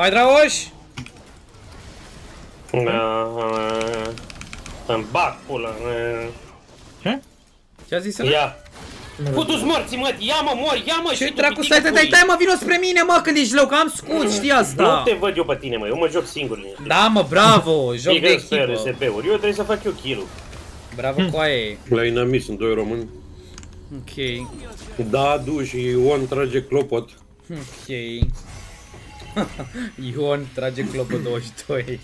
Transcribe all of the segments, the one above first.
Hai, Draoș! Să-mi bag pula. Ce? Ce a zis ăla? Ia. Putu-ți morții, mă, ia mă, mor, ia mă Ce și tu, dracu, pitică stai, stai, stai, pui. stai, mă, vino spre mine, mă, când ești loc, că am scut, știi asta. Nu te văd eu pe tine, mă, eu mă joc singur. liniște. Da, mă, bravo, joc de Bigger spare echipă. SP-uri, eu trebuie să fac eu kill-ul. Bravo, coaie. La inamic sunt doi români. Ok, Da, du și Ion trage clopot. ok. Ion trage clopă 22.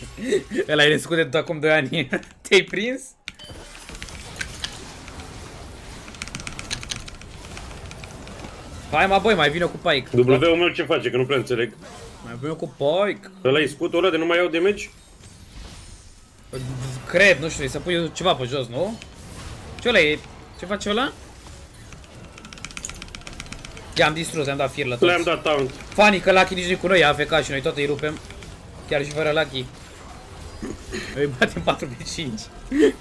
Ăla e născut de tot acum 2 ani. Te-ai prins? Hai mă băi, mai vină cu Pike. W-ul meu ce face, că nu prea înțeleg. Mai vină cu Pike. Ăla e scutul ăla de nu mai iau damage? Cred, nu știu, să pui ceva pe jos, nu? Ce ăla e? Ce face ăla? I-am distrus, i-am dat fir la Le-am toți. dat taunt. Funny că Lucky nici nu e cu noi, a AFK și noi tot îi rupem. Chiar și fără Lucky. Îi batem 4 pe 5.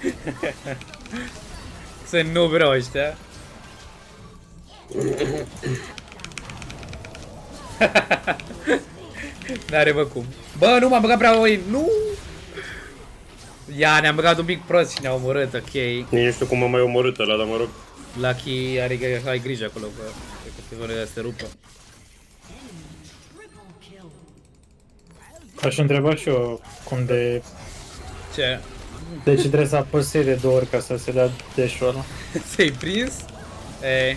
Sunt noob rău ăștia. N-are bă cum. Bă, nu m-am băgat prea voi. Nu! Ia, ne-am băgat un pic prost și ne-au omorât, ok. Nici nu știu cum am mai omorât ăla, dar mă rog. Lucky are că ai grijă acolo, că cred că te vor să te rupă. Aș întreba și eu cum de... Ce? De ce trebuie să apăs de două ori ca să se dea dash-ul ăla? Ți-ai prins? E,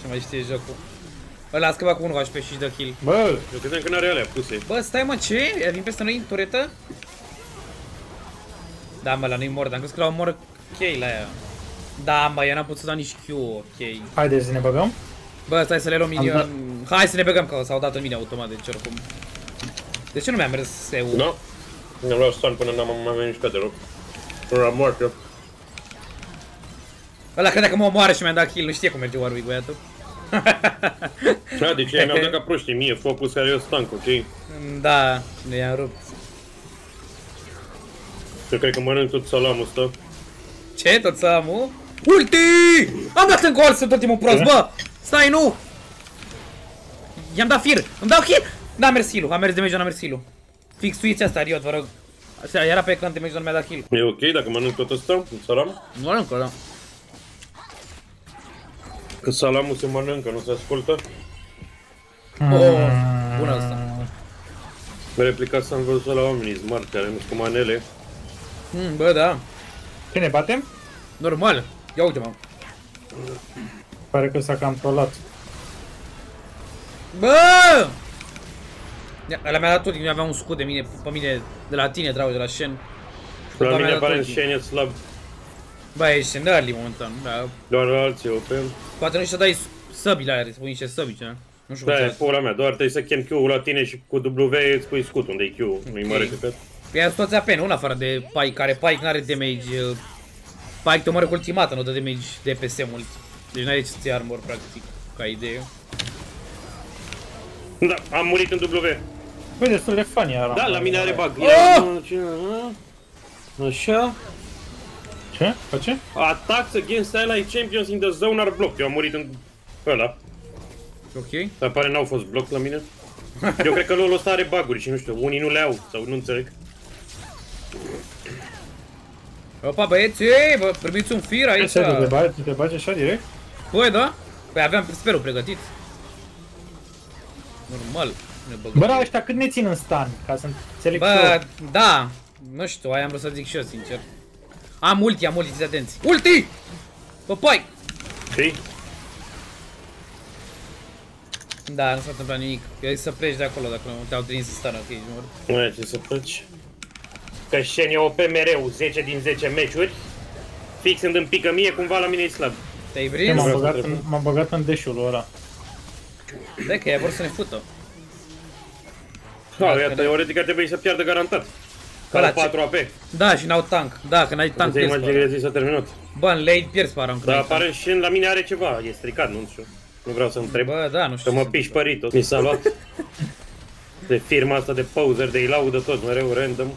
și mai știi jocul. Ăla a scăpat cu 1 HP și dă kill. Bă, Eu credeam că n-are alea puse. Bă, stai mă, ce? Ea vin peste noi în turetă? Da, mă, la nu-i mor, dar am crezut că la omor ok la ea. Da, mă, ea n-a putut să dau nici Q, ok. haideți să ne băgăm? Bă, stai să le luăm Am minion. Hai să ne băgăm, că s-au dat în mine automat, deci oricum. De ce nu mi-a mers EU? Nu? Nu vreau stun până n-am mai venit mișcat de rog. Nu am mort eu. Ăla credea că mă omoară și mi-a dat kill, nu știe cum merge Warwick, băiatul. Da, deci ei mi-au dat ca proștii mie focus care eu stank, ok? Da, ne i-am rupt. Eu cred că mănânc tot salamul ăsta. Ce? Tot să am u? Ulti! Am dat în gol, sunt tot timpul prost, bă! Stai, nu! I-am dat fir! Îmi dau kill! N-a mers heal-ul, a mers damage, n-a mers heal-ul. Fix suiți asta, Riot, vă rog. Asta era pe ecran damage, nu mi-a dat kill. E ok dacă mănânc tot ăsta? Un salam? Nu încă, da. Că salamul se mănâncă, nu se ascultă. Oh, bună asta. Replicat să am văzut la oamenii smart care nu sunt cu manele. Mm, bă, da. Ce ne batem? Normal. Ia uite, mă. Pare că s-a cam trolat. Bă! Ia, Ăla mi-a dat tot, nu avea un scut de mine, pe mine, de la tine, dragă, de la Shen. La După mine mi-a dat pare în ulti. Shen e slab. Bă, ești în early momentan, da. Doar la alții OP. Poate nu știu să dai săbi la aia, să pui niște săbi, ce? Nu știu cum Da, e să... pula mea, doar trebuie să chem Q-ul la tine și cu W îți pui scut unde e Q, nu-i mare Ok. pe Ea sunt toți AP, nu în afară de Pike, care Pike n-are damage. Uh, Pike te omoară cu ultimată, nu dă damage DPS mult. Deci n-are ce ți armor, practic, ca idee. Da, am murit în W. Băi, destul de funny era. Da, la mine are bug. Oh! Ia, Așa. Ce? Face? Attacks against allied champions in the zone are blocked. Eu am murit în ăla. Ok. Dar pare n-au fost bloc la mine. Eu cred că LoL ăsta are bug și nu știu, unii nu le au sau nu înțeleg. Opa, băieți, ei, bă, primiți un fir aici. Ce, te bagi, te bagi așa direct? Băi, da? Păi aveam sperul pregătit. Normal. Ne Bă, băgăm. dar ăștia cât ne țin în stan? Ca să înțeleg și Bă, eu. da. Nu știu, aia am vrut să zic și eu, sincer. Am ulti, am ulti, fiți atenți. Ulti! Bă, pai! Știi? Da, nu s-a întâmplat nimic. Eu zic să pleci de acolo dacă nu te-au trimis în stare, ok, mor. Nu e ce să faci. Că Shen e OP mereu, 10 din 10 meciuri. Fix când îmi pică mie, cumva la mine e slab. Te-ai Eu prins? M-am vreau să băgat, trec. în, m-am băgat în dash-ul ăla. De că ea vor să ne fută. Ha, Dacă iată, ne- teoretic ar trebui să piardă garantat. Ca Ăla la ce- 4 AP. Da, și n-au tank. Da, că n-ai tank Ți-ai pierzi imagine pe că zi s-a terminat. Bă, în late pierzi pe Aram. Dar apare Shen la mine are ceva, e stricat, nu știu. Nu vreau să întreb. Bă, da, nu știu Să ce mă se piși întâmplă. părit tot. Mi s-a luat. De firma asta de poser, de îi laudă tot mereu random.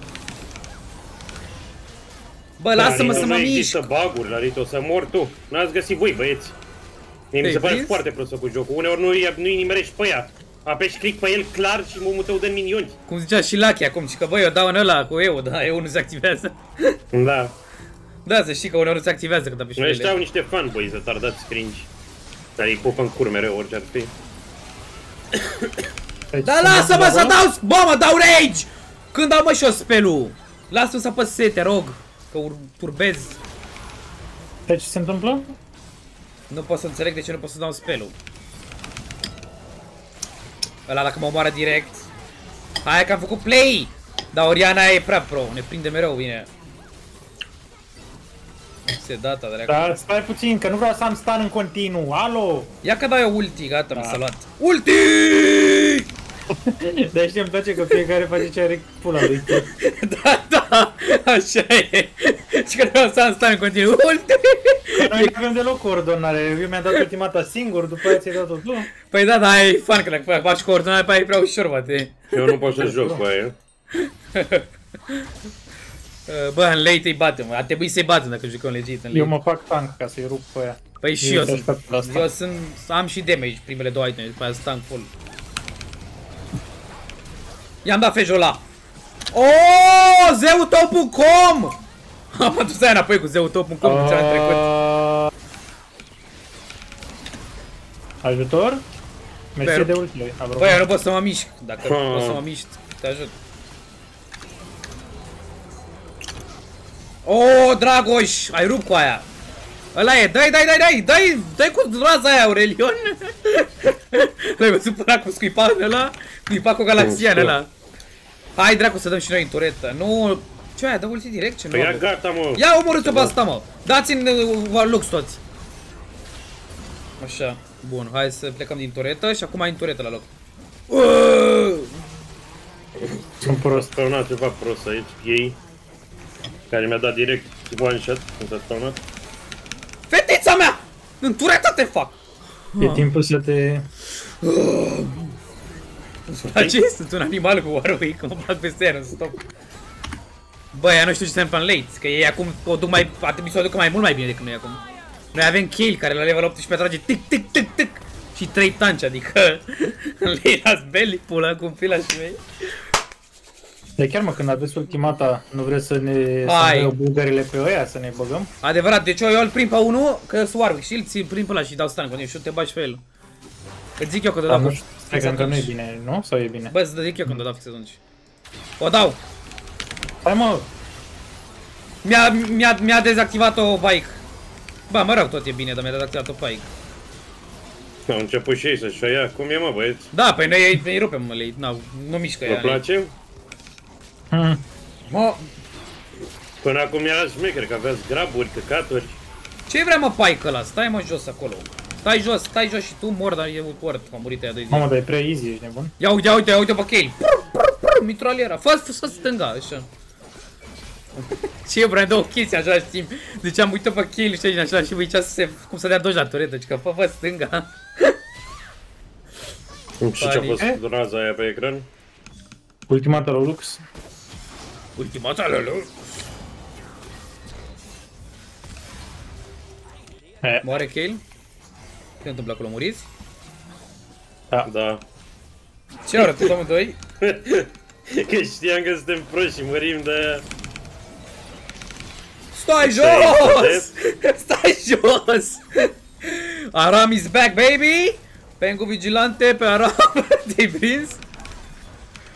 Bă, lasă-mă La să Rito mă nu mișc. există bug-uri la Rito, să mor tu. N-ați găsit voi, băieți. Mie mi Te-ai se pare prins? foarte prost făcut jocul. Uneori nu-i nu nimerești pe ea. Apeși click pe el clar și omul tău dă minioni. Cum zicea și Lucky acum, și că băi, eu dau în ăla cu EU, dar EU nu se activează. Da. Da, să știi că uneori nu se activează când apeși pe Noi ăștia au ele. niște fanboys retardați cringe. Care îi pupă în cur mereu, orice ar fi. Deci, Da, sunt lasă-mă să acolo? dau, bă, mă dau rage! Când dau mă și eu spelul? Lasă-mă să apăs S, te rog, că ur turbez. Deci ce se întâmplă? Nu pot să înțeleg de ce nu pot să dau spelul. Ăla dacă mă omoară direct. Hai că am făcut play! Dar Oriana e prea pro, ne prinde mereu bine. Se data, dracu. Dar stai puțin, că nu vreau să am stun în continuu. Alo! Ia că dau eu ulti, gata, mi Da. s-a luat. Ulti! Deci îmi place că fiecare face ce are pula lui. da, da, așa e. Și că vreau să am stai în continuu. Ulti! Noi nu avem deloc coordonare. Eu mi-am dat ultimata singur, după aia ți-ai dat-o tu. Păi da, da, e fan că dacă faci coordonare pe aia e prea ușor, bate. Eu nu pot să joc cu aia. Bă, în late îi batem, ar trebui să-i batem dacă jucăm legit în Eu late. mă fac tank ca să-i rup pe aia. Păi și eu eu te sunt, aștept la asta. eu sunt, am și damage primele două iteme, după aia sunt tank full. I-am dat fejul ăla. Oh, zeutop.com! Am adus aia înapoi cu zeutop.com uh... ce am trecut. Uh, Ajutor? Mersi Bă, de ultimul. Băi, eu nu pot să mă mișc. Dacă Hmm. pot să mă mișc, te ajut. Oh, Dragoș, ai rupt cu aia. Ăla e, dai, dai, dai, dai, dai, dai cu raza aia, Aurelion. L-ai văzut până acum scuipa în ăla? Scuipa cu galaxian Nu știu. ăla. Hai, dracu, să dăm și noi în turetă. Nu, ce aia, dă ulti direct? Ce nu? Păi ia gata, mă. Ia omorâți-o pe asta, mă. Dați în uh, lux toți. Așa, bun, hai să plecăm din turetă și acum ai în turetă la loc. Uuuu! Sunt prost. Spawnat ceva prost aici. Ei. Care mi-a dat direct one shot când s-a spawnat. Fetița mea! În turetă te fac! E timpul să te... Îți place? Sunt un animal cu Warwick, mă bag peste ea, stop. Bă, ea nu știu ce se întâmplă în late, că ei acum o duc mai, ar trebui să o ducă mai mult mai bine decât noi acum. Noi avem kill care la level 18 trage tic tic tic tic și 3 tanci, adică le las belly pula cu fila și mei. De chiar mă, când aveți ultimata, nu vreți să ne... Hai. Să ne bulgarile pe ăia, să ne băgăm? Adevărat, deci eu, eu îl prind pe unul, că sunt Warwick și îl ții prind pe ăla și dau stun cu și te bagi pe el. Îți zic eu că te Dar dau nu știu, stai că încă nu e bine, nu? Sau e bine? Bă, să te zic eu când o dau fix atunci. O dau! Hai mă! Mi-a, mi-a, mi-a dezactivat o bike. Ba, mă rog, tot e bine, dar mi-a dezactivat o bike. Au început și ei să-și o ia. Cum e, mă, băieți? Da, păi noi îi- îi rupem, mă, le, nu, nu mișcă Vă ea. place? Hmm. Mă, Până acum era șmecher, că aveați graburi, căcaturi. ce vrea mă paică ăla? Stai mă jos acolo. Stai jos, stai jos și tu mor, dar e mort, m-a murit ea doi zile. Mamă, dar e prea easy, ești nebun? Ia uite, ia uite, ia uite pe Kale. Prr, prr, prr, Mitraliera. Fă, fă, fă stânga, așa. Și eu vreau două chestii în același timp. Deci am uitat pe Kale și în același timp zicea să se, cum să dea doji la turetă. Deci că fă, fă stânga. Și ce-a fost Eh? raza aia pe ecran? Ultimata la Lux. Ultimata lulu. Eh, Moare Kale? Ce se întâmplă acolo? Muriți? Da. Ce au rătut amândoi? Că știam că suntem proști și mărim de aia. Stai Stai, jos! Stai jos! Aram is back, baby! Pengu vigilante pe Aram. Te-ai prins?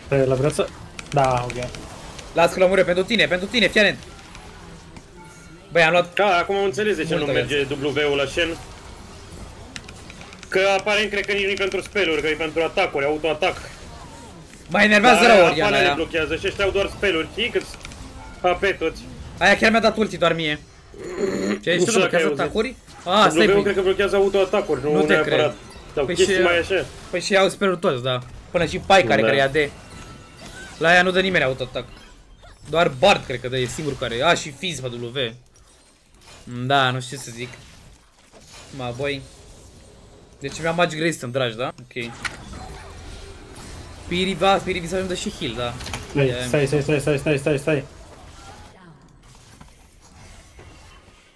stai la viață? Da, ok. Las că lămure pentru tine, pentru tine, fii atent. Băi, am luat... Ca, acum am înțeles de ce Multă nu merge W-ul la Shen. Că aparent cred că nici nu e pentru speluri, că e pentru atacuri, auto-atac. Mai enervează Dar rău aia Oriana le aia. blochează și ăștia au doar speluri, știi cât AP toți. Aia chiar mi-a dat ulti, doar mie. Ce ești Nu tu, știu dacă blochează ai auzit. atacuri? Ah, stai, W-ul păi, cred că blochează auto-atacuri, nu, Nu te neapărat. cred. Sau Păi chestii și- mai așa. păi și iau sperul toți, da. Până și Pai care Da. care ia de. La ea nu dă nimeni autoatac. Doar Bard cred că dă, e singur care. A, și Fizz pe W. Da, nu știu ce să zic. Ma, băi. Deci mi-am Magic Resistance, dragi, da? Ok. Piriva, Pirivi să dă și heal, da. Stai, E- stai, stai, stai, stai, stai, stai, stai.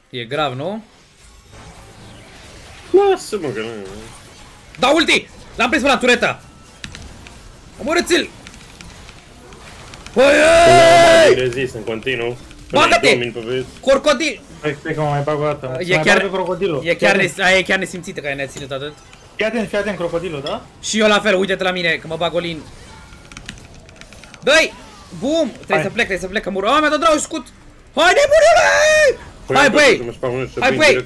E grav, nu? Lasă-mă că nu... Da ulti! L-am prins pe la tureta! Omorâți-l! Băi, Mai ei! rezist în continuu. Bagă-te! Domin pe vezi. Crocodil! Păi, stai că mă mai bag o dată. E E chiar... chiar- Mai crocodilul. E chiar, Fii nes- aia e chiar nesimțită care ne-a ținut atât. Fii atent, fii atent, crocodilul, da? Și eu la fel, uite-te la mine, că mă bag olin. Dă-i! Bum! Trebuie Hai. să plec, trebuie să plec, că mur. Ah, mi-a dat drag scut! Hai, nebunule! Hai, băi! Hai, băi!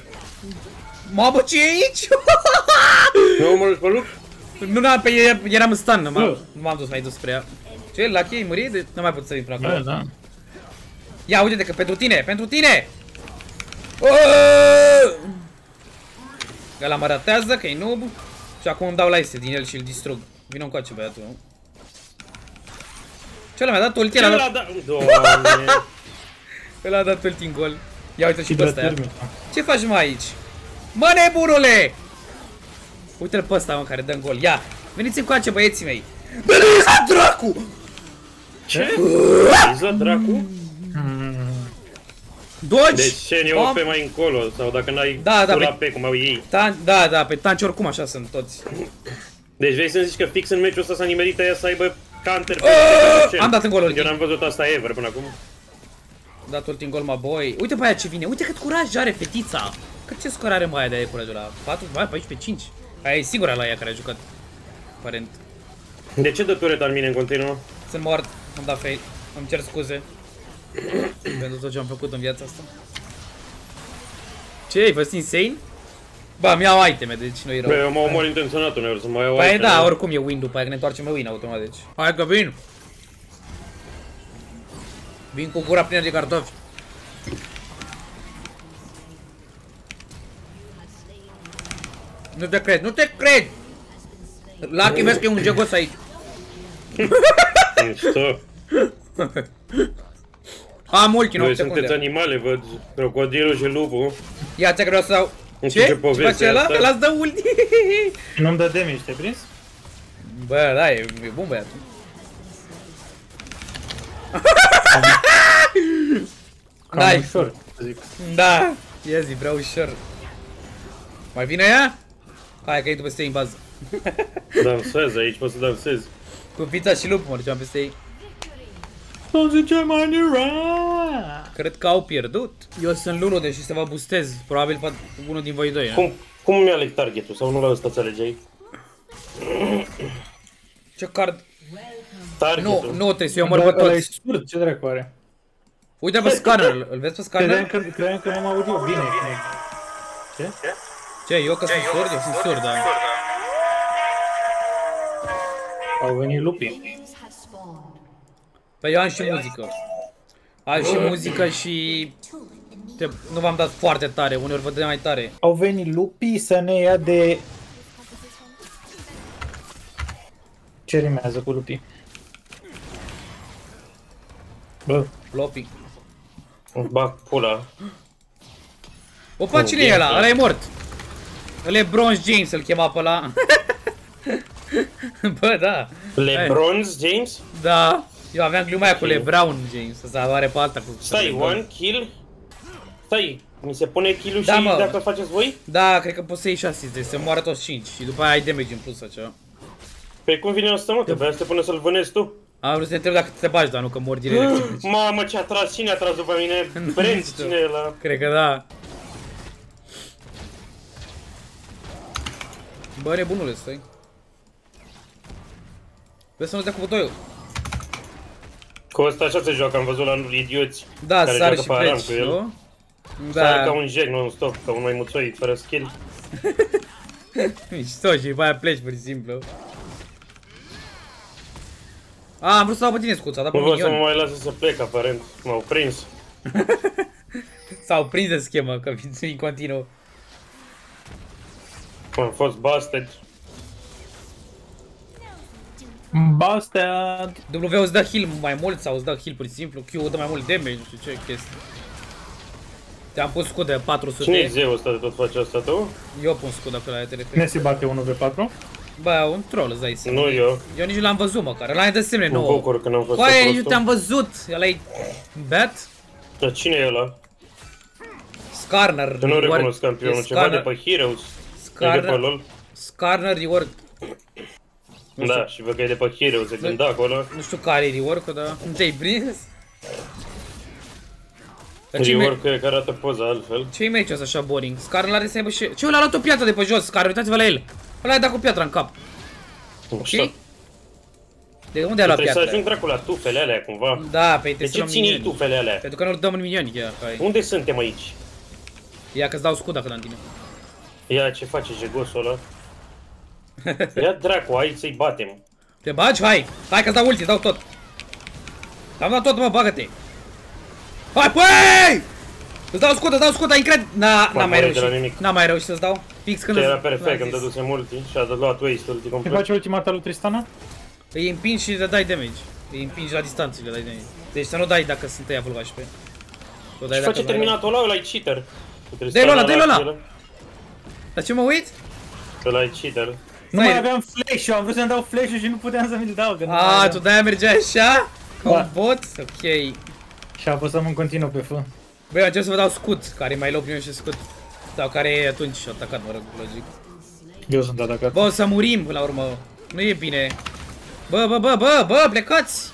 Mamă, ce e aici? Nu omorâți pe lup? nu, n-am, pe, eram în stun, nu m-am, Bă. nu m-am dus mai dus spre ea. Ce, la chei mărit? De- Nu mai pot să vin până acolo. da. Ia, uite-te că pentru tine, pentru tine! Aaaa! Ăla mă ratează, că e noob. Și acum îmi dau la este din el și îl distrug. Vino încoace, băiatul. Ce mi-a dat ulti? Ce Ăla a l-a dat, dat? Doamne. ăla a dat ulti în gol. Ia uite și Și pe de ăsta, ia. termin. Ce faci mă aici? Mă nebunule! Uite-l pe ăsta, mă, care dă în gol. Ia! Veniți încoace, băieții mei! Veniți la dracu! Ce? Ești la dracu? Dogi! Deci ce ne Am- pe mai încolo, sau dacă n-ai Da, da, tu la pe- pe cum au ei. Tan da, da, pe tanci oricum așa sunt toți. Deci vrei să-mi zici că fix în meciul ăsta s-a nimerit aia să aibă counter pe Aaaa! pe Am dat în gol ulti. Eu n-am văzut asta ever până acum. Dat ulti în gol, mă, boy. Uite pe aia ce vine. Uite cât curaj are fetița. Cât ce scor are mai aia de aia curajul ăla? 4, mai 14, 5. Aia e sigura la ea care a jucat. Aparent. De ce dă turret al mine în continuu? Sunt mort. Am dat fail. Îmi cer scuze. Pentru tot ce am făcut în viața asta. Ce, ai fost insane? Ba, mi-au iteme, deci nu-i rău. Bă, eu mă omor intenționat uneori să mai iau Păi item. da, oricum e win după aia, că ne întoarcem pe win automat, deci. Hai că vin! Vin cu gura plină de cartofi. Nu te cred, nu te cred! Lucky, vezi că e un jegos aici. Mișto. Am ulti, 9 Voi sunteți secunde. animale, văd. Crocodilul și lupul. Ia ți că vreau să dau... Nu știu Ce? ce Ce poveste face e ăla? asta. Las dă ulti! Nu-mi dă damage, te prins? Bă, da, e, e bun băiatul. Cam Dai. ușor, să zic. Da, ia zi, vreau ușor. Mai vine ea? Hai că e după ei în bază. Dansez aici, poți să dansezi. Cu pizza și lup mă duceam peste ei. Să zicem anira! Cred că au pierdut. Eu sunt Lulu, deși să vă boostez. Probabil pe unul din voi doi. Cum, cum mi aleg targetul? Sau nu la ăsta ți alegeai? Ce card? Targetul? Nu, nu trebuie să-i omor Dar pe ăla e toți. surd, ce dracu are? Uite pe scanner, îl îl vezi pe Credeam scanner? că, credeam că nu mă aud eu bine. Ce? Ce, eu că sunt surd? Eu sunt surd, da. Au venit lupii. Păi eu am și muzică. Am și muzică și... Te, nu v-am dat foarte tare, uneori vă dă mai tare. Au venit lupii să ne ia de... Ce rimează cu lupii? Bă, Floppy. Bag pula. Opa, cine e ăla? Ăla e mort. Ăla e Bronze James, îl chema pe ăla. Bă, da. Lebron's James? Da. Eu aveam gluma aia cu LeBron James, să are pe alta cu... Stai, LeBron. one kill? Stai, mi se pune kill-ul Da, și mă. dacă faceți voi? Da, cred că poți să iei și asist, deci se moară toți 5 și după aia ai damage în plus sau ceva. Pe cum vine asta, mă? Că vreau să te pune să-l vânezi tu. Am vrut să te întreb dacă te bagi, dar nu că mor direct. Deci, Mamă, ce a tras? Cine a tras după mine? Brent, știu. cine e ăla? cred că da. Bă, nebunule, stai. Vezi să nu dea cu butoiul. Cu ăsta așa se joacă, am văzut la idioți. Da, care sar joacă și pe aram pleci, cu el. nu? Da. ca Da, un jeg non-stop, ca un maimuțoi, fără skill. mișto și după aia pleci, pur și simplu. A, am vrut să dau pe tine scuța, dar pe Nu vreau să mă minion. mai lasă să plec, aparent. M-au prins. S-au prins de schemă, că vin în continuu. Am fost busted. Bastard! W îți dă heal mai mult sau îți dă heal pur și simplu, Q dă mai mult damage, nu știu ce chestie. Te-am pus scut de Cine e 400, zeul ăsta de tot face asta tu? eu pun scut acolo la te referi. Cine se bate 1v4? Bă, un troll îți dai seama. Nu eu. Eu nici nu l-am văzut măcar, ăla ne dă semne Mă nouă. bucur că n-am fost Coaie, pe nici nu prostul. te-am văzut, ăla e bat? Dar cine e ăla? Skarner, Că nu reward- recunosc campionul, e ceva de Skarner- pe Heroes. E de pe Skarner, LOL. Skarner reward. Da, și văd că e de pe Hero, se gândea acolo. Nu știu care e rework dar nu te-ai prins? Dar ce-i me- Rework e că arată poza altfel. ce-i meci ăsta așa boring? Scar l-are să aibă și... Ce, ăla a luat o piatră de pe jos, Scar, uitați-vă la el. Ăla a dat cu piatra în cap, Nu ok? știu. De unde a luat Trebuie să piatra? ajung dracu la tufele alea cumva. Da, pe De trebuie să ce luăm ține minioni. tufele alea? Pentru că nu dăm în minioni, ia, hai. Unde suntem aici? Ia că-ți dau scut dacă dăm tine. Ia ce face jegosul ăla. Ia dracu, aici să-i batem. Te bagi? Hai! Hai că-ți dau ulti, dau tot. Am dat tot, mă, bagă-te! Hai, băi! Îți dau scut, îți dau scut, ai incred... Na, n-am mai morit de la reușit. nimic. N-am mai reușit să-ți dau. Fix când... Că era îți- perfect v-am când zis. dăduse multi și a luat waste ulti Ce complet. face ultimata lui Tristana? Îi împingi și le dai damage. Îi împingi la distanță și le dai damage. Deci să nu dai dacă sunt ăia full HP. Tu dai Și dacă face nu ai terminatul ăla, ăla e cheater. Dă-i ăla, dă-i ăla! La ce mă uit? Ăla e cheater. Nu Stai. mai aveam flash-ul, am vrut să-mi dau flash-ul și nu puteam să mi-l dau. Că nu mai A, aveam. tu de-aia mergeai așa? Ca un Da. bot? Ok. Și apăsăm în continuu pe F. Băi, eu încerc să vă dau scut, care e mai low primul și scut. Sau care e atunci atacat, mă rog, logic. Eu sunt atacat. Bă, o să murim până la urmă. Nu e bine. Bă, bă, bă, bă, bă, plecați!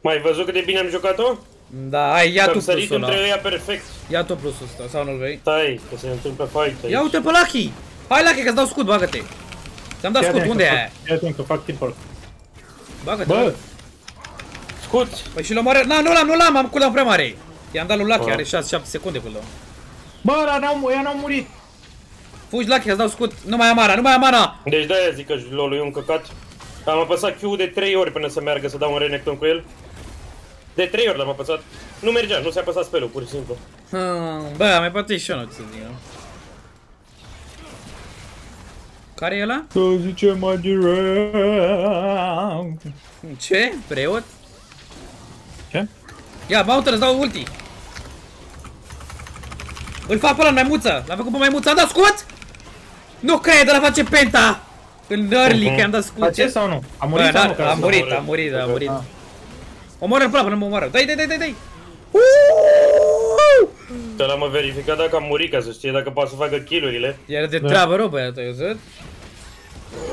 Mai văzut cât de bine am jucat-o? Da, hai, ia Că tu am sărit plusul între ăla. ăia perfect. Ia tu plusul ăsta, sau nu-l vrei? Stai, că se întâmplă fight aici. Ia uite pe Lucky! Hai, Lucky, că-ți dau scut, bagă-te! Ți-am dat Fii scut, atent unde că e fac- aia? Fii atent că fac teamwork. Bagă-te! Bă, Scut! Păi și l omoară... Na, nu l-am, nu l-am, am cooldown prea mare! I-am dat lui Lucky, Ah. are 6-7 secunde cooldown. bă, ăla n-au, ea n-au murit. Fugi, Lucky, îți dau scut! Nu mai am mana, nu mai am mana! Deci de-aia zic că lol e un căcat. Am apăsat Q de 3 ori până să meargă să dau un Renekton cu el. De 3 ori l-am apăsat. Nu mergea, nu se apăsa spelul, pur și simplu. Hmm, Bă, am mai poate și eu, nu ce să zic eu. Care e ăla? Să zice mai direct. Ce? Preot? Ce? Ia, Mountain, îți dau ulti! Îl fac pe ăla în maimuță! L-am făcut pe maimuță, am dat scut? Nu cred, ăla face penta! În early, Mhm. că i-am dat scut. Face sau nu? A Bă, murit sau da, nu? Că a asta- murit, murit. a murit, a murit. Ah. Omoară-l pe ăla până mă omoară. Dai, dai, dai, dai, dai! Că l-am verificat dacă am murit ca să știe dacă poate să facă kill-urile. Iar de Da. treabă rău, băiatul, ai văzut?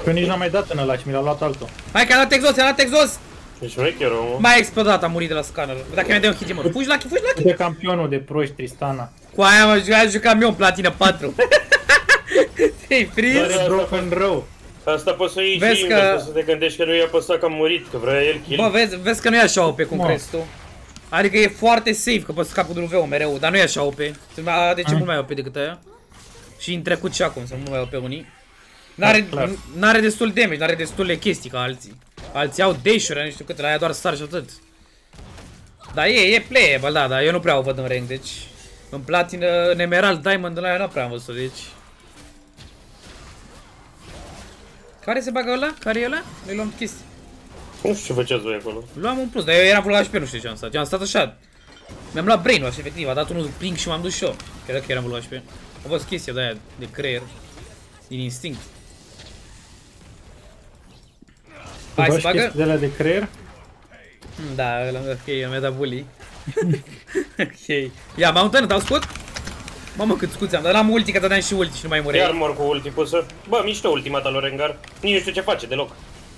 Că nici n-am mai dat în ăla și mi l-a luat altul. Hai că am dat exos, am dat exos! Deci șmecher omul. Mai a explodat, a murit de la scanner. Dacă mi-a dat un hit, mă. Fugi, Lucky, fugi, Lucky! De campionul de proști Tristana. Cu aia mă jucat, jucam eu în platină 4. Te-ai prins? Doar- Are broken rău. Asta poți să iei Vezi și că- invers, poți să te gândești că nu i-a apăsat că am murit, că vrea el kill. Bă, vezi, vezi că nu e așa OP cum Mă. crezi tu. Adică e foarte safe că poți să scapi cu W mereu, dar nu e așa OP. A, Deci e Ah. mult mai OP decât aia. Și în trecut și acum sunt mult mai OP unii. N-are, Da, clar. n-are destul damage, n-are destule chestii ca alții. Alții au dash-uri, nu știu câte, la aia doar star și atât. Dar e, e playable, da, dar eu nu prea o văd în rank, deci... În platină, în emerald, diamond, la aia nu prea am văzut, deci... Care se bagă ăla? Care e ăla? Noi luăm chestii. Nu știu ce făceați voi acolo. Luam un plus, dar eu eram full HP, nu știu ce am stat. Eu am stat așa. Mi-am luat brainwash, efectiv, a dat unul ping și m-am dus și eu. Cred că eram full HP. A fost chestia de aia, de creier. Din instinct. Hai să Faci bagă? chestii de alea de creier? Hmm, Da, ăla, ok, eu mi-a dat bully. ok. Ia, mountain, dau scot? Mamă, cât scuți am, dar n-am ulti, că dădeam și ulti și nu mai E mureai. armor cu ulti pusă. Bă, mișto ultimata lui Rengar. Nici nu știu ce face deloc.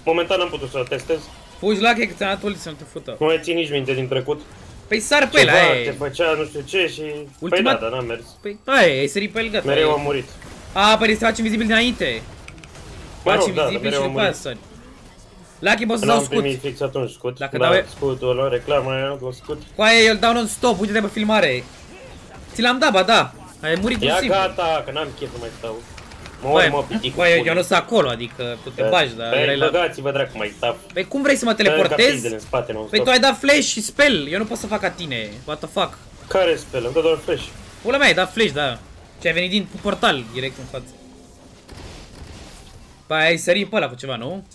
Momentan am putut să o testez. Fugi la că ți-am dat ulti să nu te fută. Nu mai țin nici minte din trecut. Păi sar pe el, Ceva aia te e. făcea nu știu ce și... Ultima- Păi da, dar n-am mers. Păi, aia, ai sărit pe el, gata. Mereu e. am murit. A, păi se face invizibil dinainte. Mă Faci rog, da, dar invizibil și mereu am după aia murit. sari. Lucky, poți să Nu dau am scut. primit fix atunci scut. Dacă da, dau- scutul ăla, reclama aia, la scut. Cu aia eu îl dau non-stop, uite-te pe filmare. Ți l-am dat, ba da. Ai murit Ia un simplu. gata, că n-am chef să mai stau. Mă Băi, ori mă pitic cu băi, eu pulii. nu sunt acolo, adică tu te bagi, dar Băi, erai la... băgați-vă dracu mai staf. Păi cum vrei să mă Ca teleportezi? pixele în spate, nu Păi tu ai dat flash și spell, eu nu pot să fac ca tine. What the fuck? Care spell? Am dat doar flash. Pula mea, ai dat flash, da. Și ai venit din portal, direct în față. Păi ai sărit pe ăla cu ceva, nu?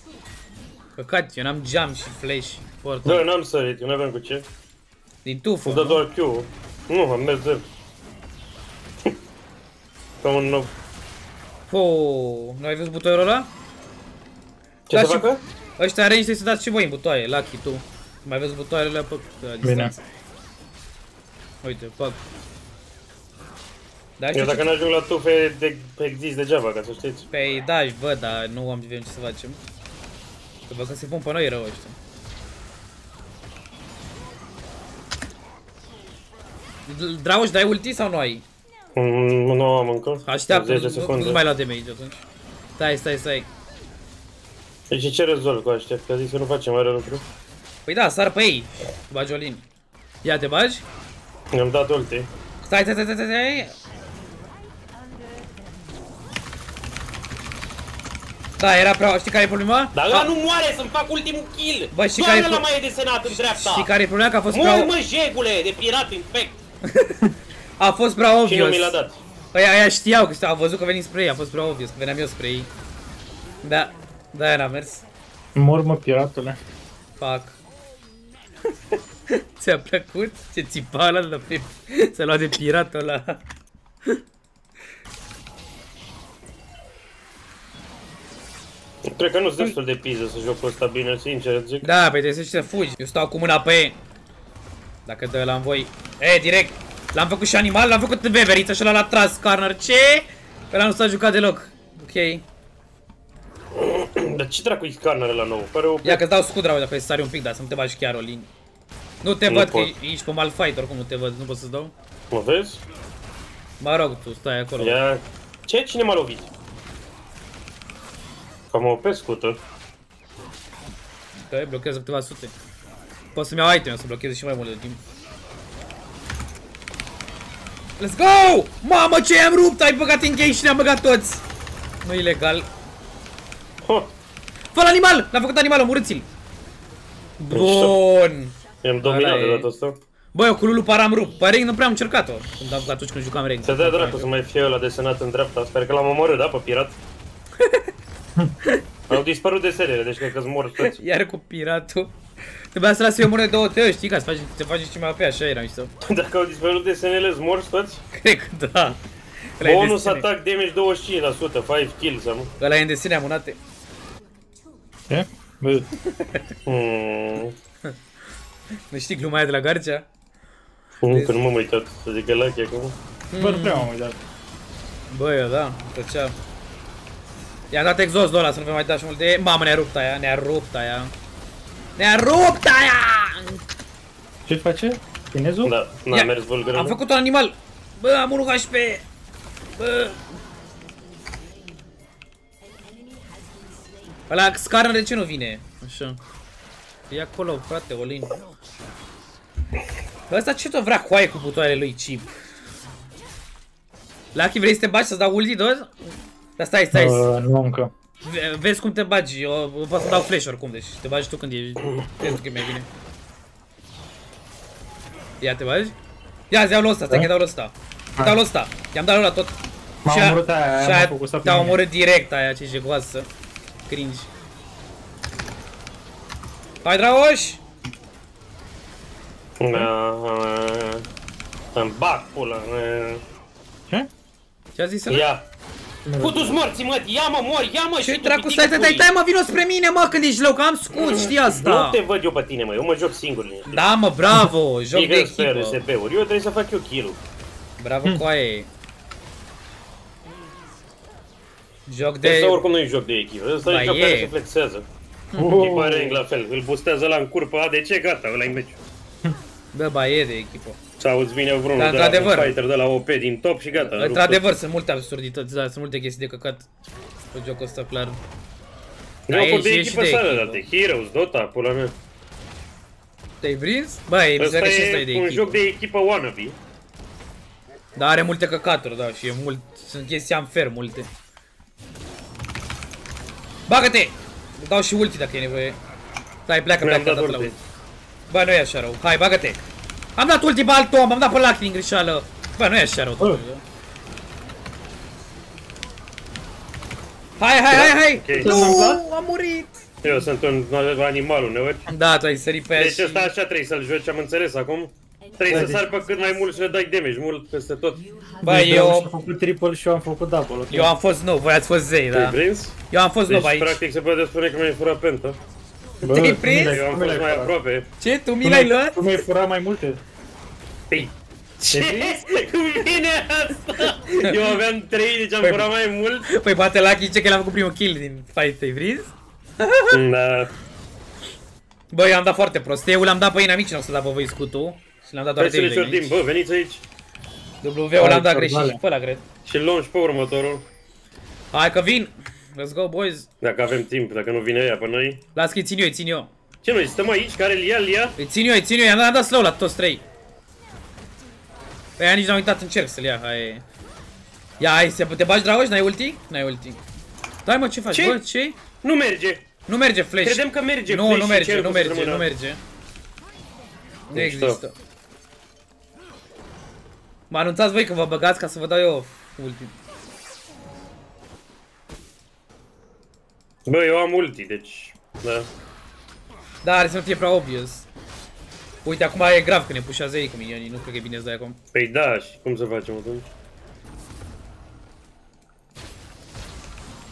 Căcat, eu n-am jump și flash și portal. Da, n-am sărit, eu n-aveam cu ce. Din tufă, Am dat nu? doar Q. Nu, am mers drept. Ca un nou. Po, nu ai văzut butoiul ăla? Ce Da, să și- facă? Ăștia range trebuie să dați și voi în butoaie, Lucky, tu. Mai vezi butoaiele alea pe la Bine. distanță. Uite, fac. Da, Eu știu dacă ce... n-ajung la tufe, de, exist degeaba, ca să știți. Păi da, și văd, dar nu am ce să facem. Că văd că se pun pe noi rău ăștia. Dragoș, dai ulti sau nu ai? Mm, nu am încă. Așteaptă, 10 nu, secunde. nu mai lua damage atunci. Stai, stai, stai. Deci ce rezolv cu aștept? Că zic să nu facem mare lucru. Păi da, sar pe ei. Bagi Olin. Ia te bagi? Mi-am dat ulti. Stai, stai, stai, stai, stai. Da, era prea... Știi care e problema? Dar ăla nu moare să-mi fac ultimul kill! Bă, și Doar care e ăla pro- mai e desenat în dreapta! Știi care e problema? Că a fost Mor, prea... mă, jegule, de pirat infect! A fost prea Și nu obvious. mi l-a dat. Păi aia știau, că știau, au văzut că venim spre ei, a fost prea obvious, că veneam eu spre ei. Da, da, era mers. Mor, mă, piratule. Fac. Ți-a plăcut? Ce țipa ăla de pe... S-a luat de piratul ăla. Cred că nu sunt destul de piză să joc ăsta bine, sincer zic. Da, păi trebuie să știi să fugi. Eu stau cu mâna pe ei. Dacă dă la voi. E, direct. L-am făcut și animal, l-am făcut veveriță și ăla l-a tras Carner. Ce? Pe ăla nu s-a jucat deloc. Ok. Dar ce dracu e scannerul la nou? Pare o... Ia că dau scudra, uite, pe sari un pic, dar să nu te bagi chiar o linie. Nu te Nu văd, pot. că ești pe malfight, oricum nu te văd, nu pot să-ți dau. Mă vezi? Mă rog, tu stai acolo. Ia... Ce? Cine m-a lovit? Cam o pe scută. Că blochează câteva sute. Pot să-mi iau item să blocheze și mai mult de timp. Let's go! Mamă, ce am rupt! Ai băgat engage și ne-am băgat toți! Nu ilegal. Ho! Fă animal! L-am făcut animal, omorâți-l! Bun! I-am dominat Ăla de e- data asta. Bă, eu cu Lulu par am rupt. Pe Ring nu prea am încercat-o. Când am, atunci când jucam Ring. Se dea dracu să mai fie ăla desenat în dreapta. Sper că l-am omorât, da, pe pirat? Au dispărut desenele, deci cred că-s mor toți. Iar cu piratul. Trebuia să las eu omor de două ori, știi, ca să faci, să faci și mai pe așa era mișto. Dacă au dispărut desenele, s mor toți? Cred că da. Ăla e în Bonus desene. attack damage 25%, 5 kills am. Ăla e în desene amânate. Ce? Bă, Hmm. Nu știi gluma aia de la Garcea? Mm, Că nu m-am uitat să zic că lucky acum. bă, nu prea m-am uitat. Bă, eu da, plăcea. I-am dat exhaust ăla să nu vă mai da și multe. Mamă, ne-a rupt aia, ne-a rupt aia. Ne-a rupt aia! Ce face? Chinezul? Da, n-a Ia, mers vulgar. Am făcut un animal. Bă, am 1 HP. Bă. Ăla scară de ce nu vine? Așa. E acolo, frate, Olin. Bă, ăsta ce tot vrea coaie cu butoarele lui chip? Lucky, vrei să te bagi să-ți dau ulti, dos? Dar stai, stai, Uh, nu încă. Ve- Vezi cum te bagi, eu eu pot să dau flash oricum, deci te bagi tu când e, cred că e mai bine. Ia te bagi? Ia, zi, iau ăsta, stai că dau ăsta. Îi dau ăsta, i-am dat ăla tot. M-am Și a- omorât aia, aia și m-a aia focusat pe te-a mine. omorât direct aia, ce jegoasă. Cringe. Hai, Dragoș! Da, Îmi bag pula. eh. Ce? Ce a zis ăla? Ia. Putu-ți morții, mă, ia mă, mor, ia mă Ce și dracu, stai, stai, stai, stai, mă, vino spre mine, mă, când ești loc, am scut, știi Nu asta. te văd eu pe tine, mă, eu mă joc singur liniștit. Da, mă, bravo, joc de Bigger pe echipă. RSP-uri, eu trebuie să fac eu kill-ul. Bravo, coaie. Joc De... de... Asta oricum nu e joc de echipă, ăsta Ba, e joc e. care se flexează. Oh. Echipa Ring la fel, îl boostează la în curpă ADC, gata, ăla e meciul. Bă, ba, e de echipă. Sau îți vine vreunul Da, de la un într-adevăr. fighter de la OP din top și gata. rup Într-adevăr, sunt multe absurdități, da, sunt multe chestii de căcat pe jocul ăsta, clar. tot. Da, Eu e pot de și- e echipă și de să echipă. date, Heroes, Dota, pula mea. Te-ai prins? Bă, e Ăsta că și ăsta e de e un echipă. joc de echipă wannabe. Dar are multe căcaturi, da, și e mult, sunt chestii unfair multe. Bagă-te! Îți dau și ulti dacă e nevoie. Stai, pleacă, Mi-am pleacă, dat dat la ulti. ulti. Bă, nu e așa rău. Hai, bagă-te! Am dat ulti pe alt om, am dat pe Lucky din greșeală. Bă, nu e așa rău. totuși, da. Hai, hai, hai, hai! Ok. Nu, am murit! Eu sunt un animal uneori. Da, tu ai sărit pe aia Deci și... ăsta așa trebuie să-l joci, am înțeles acum. Trebuie să sar pe cât mai mult și le dai damage, mult peste tot. Bă, Deci Dragoș a eu... făcut triple și eu am făcut double. ok? Eu am fost nou, voi ați fost zei, Te-ai da. prins? Eu am fost Deci nou aici. practic se poate spune că mi-ai furat penta. Bă, te-ai tu prins? mi l-ai- Eu am tu mi fost l-ai mai furat. aproape. Ce? Tu mi Tu l-ai mi-ai- luat? Tu mi-ai furat mai multe. Păi, Ce? Cum vine asta? Eu aveam 3, deci am Păi- furat mai mult. Păi poate Lucky zice că l-a făcut primul kill din fight, ai prins? Da. Bă, eu am dat foarte prost. Eu l-am dat pe inamici, nu o să da pe voi scutul. Și l-am dat doar Hai să ne de ciordim. inamici. Bă, veniți aici. W-ul l-am dat Hai, greșit ciordale. și pe ăla, cred. Și îl luăm și pe următorul. Hai că vin! Let's go, boys! Dacă avem timp, dacă nu vine ea pe noi. Las că îi țin eu, îi țin eu. Ce noi, stăm aici? Care îl ia, îl ia? Îi țin eu, îi țin eu, i-am dat, am dat slow la toți trei. Pe aia nici n-am uitat în cerc să-l ia, hai. Ia, hai, se te bagi Dragoș, n-ai ulti? N-ai ulti. Dai mă, ce faci? Ce? Bă, ce? Nu merge. Nu merge flash. Credem că merge Nu, flash nu și merge, cercul nu să merge, rămână. nu merge. Nu Mișto. există. Mă anunțați voi că vă băgați ca să vă dau eu ulti. Bă, eu am ulti, deci... Da. Da, are să nu fie prea obvious. Uite, acum e grav că ne pușează ei cu minionii, nu cred că e bine să dai acum. Păi da, și cum să facem atunci?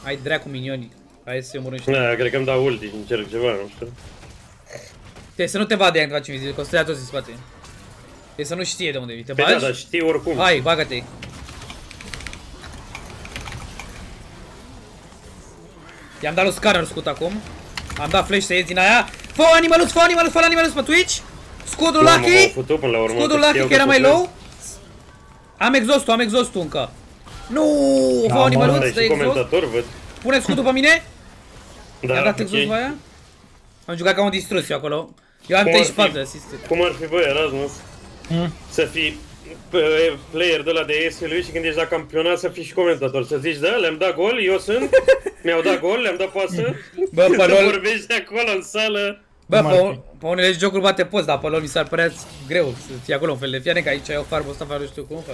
Ai dracu minionii. Hai să-i omorâm și Da, cred că îmi dau ulti și încerc ceva, nu știu. Te să nu te vadă ea când faci invizibil, că o să te ia toți în spate. Te să nu știe de unde vii, te Păi da, bagi? dar știi oricum. Hai, bagă-te. I-am dat lui scanner scut acum. Am dat flash să ies din aia. Fă animalus, fă animalus, fă animalus pe Twitch. Scudul M-am- m-am Lucky. făcut până la urmă, Scudul că Lucky știau că era mai sunt low. Am exhaustul, am exhaustul încă. Nu, fă Da, animalus, Ăsta dă e și exhaust. comentator, văd. Pune scutul pe mine. Da, I-am dat ok. exhaust pe aia. Am jucat ca un distrus eu acolo. Eu am Cum ar 34 fi? de asiste. Cum ar fi, bă, Erasmus, Hmm? să fii p- player de la de SLU și când ești la campionat să fii și comentator, să zici, da, le-am dat gol, eu sunt, mi-au dat gol, le-am dat pasă, Bă, pe să lol. vorbești acolo în sală. Bă, Cum ar pe, fi? pe unele jocuri bate poți, dar pe lor mi s-ar părea greu să fie acolo un fel de fiane, că aici ai o farbă asta, nu știu cum, fă.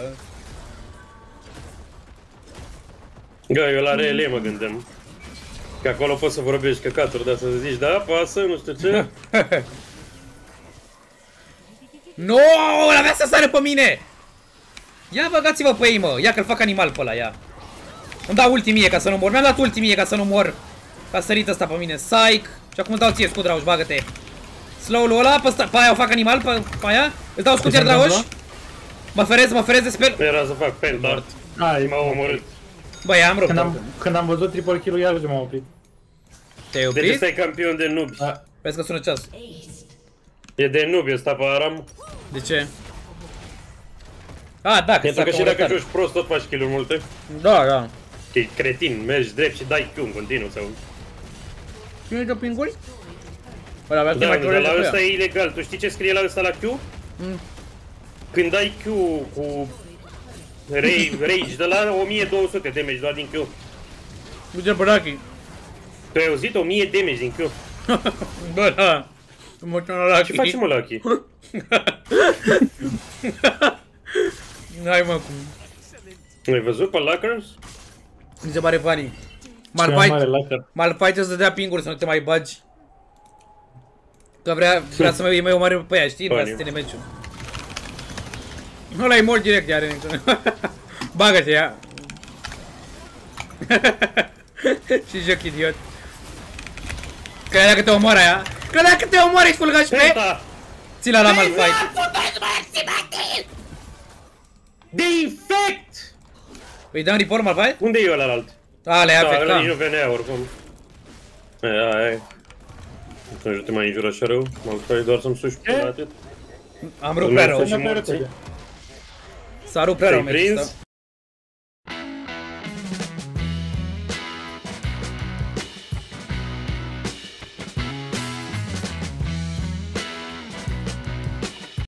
Gă, eu la RL mă gândeam. Că acolo poți să vorbești căcaturi, dar să zici, da, pasă, nu știu ce. Nu, ăla avea să sară pe mine! Ia băgați-vă pe ei, mă, ia că-l fac animal pe ăla, ia. Îmi dau ulti mie ca să nu mor, mi-am dat ulti mie ca să nu mor. Ca sărit ăsta pe mine, psych. Și acum îți dau ție scut, Drauș, bagă-te. Slow-ul ăla, pe, ăsta, pe aia o fac animal, pe, pe aia. Îți dau scut Ce iar, se Drauș. întâmplă? Mă ferez, mă ferez de spell. Era să fac pentart, Ai, m-au omorât. Bă, ia am rupt. Când am, când am văzut triple kill-ul, iarăși m-am oprit. Te-ai Deci oprit? ăsta e campion de nubi. Da. Vezi că sună ceas. E de nubi ăsta pe Aram. De ce? Ah, da, că Pentru că s-a și dacă comunicat. joci prost, tot faci kill-uri multe. Da, da. Că e cretin, mergi drept și dai Q în continuu sau... Cine dă pinguri? Ăla avea să Da, mai dar la corect ăsta e ilegal. Tu știi ce scrie la ăsta la Q? Mm. Când dai Q cu rage, rage de la 1200 damage doar din Q. Uite Braki. Tu ai auzit 1000 damage din Q. Bă, da. Mă chemă la Ce faci mă, Lucky? Hai mă, cum... Ai văzut pe Lockers? Mi se pare funny. Cel mai mare Malphite, lacher. Malphite să dea pinguri să nu te mai bagi. Că vrea, vrea să mai, mai omoare pe ea, știi? Vrea să Funny. ține meciul. Ăla e mort direct, iar Bagă-te, ia. Și joc idiot. Că dacă te omoară aia. Că dacă te omoară ești full HP. Penta! Ți-l la Malphite. De infect! Îi dăm report Malphite? Unde e ăla alt? A, le-a Da, ăla nici nu afectat. venea oricum. E, aia e. Nu te mai înjură așa rău. M-am făcut doar să-mi suși pe atât. Am rupt prea rău. Și Merge morții. repede. S-a rupt prea rău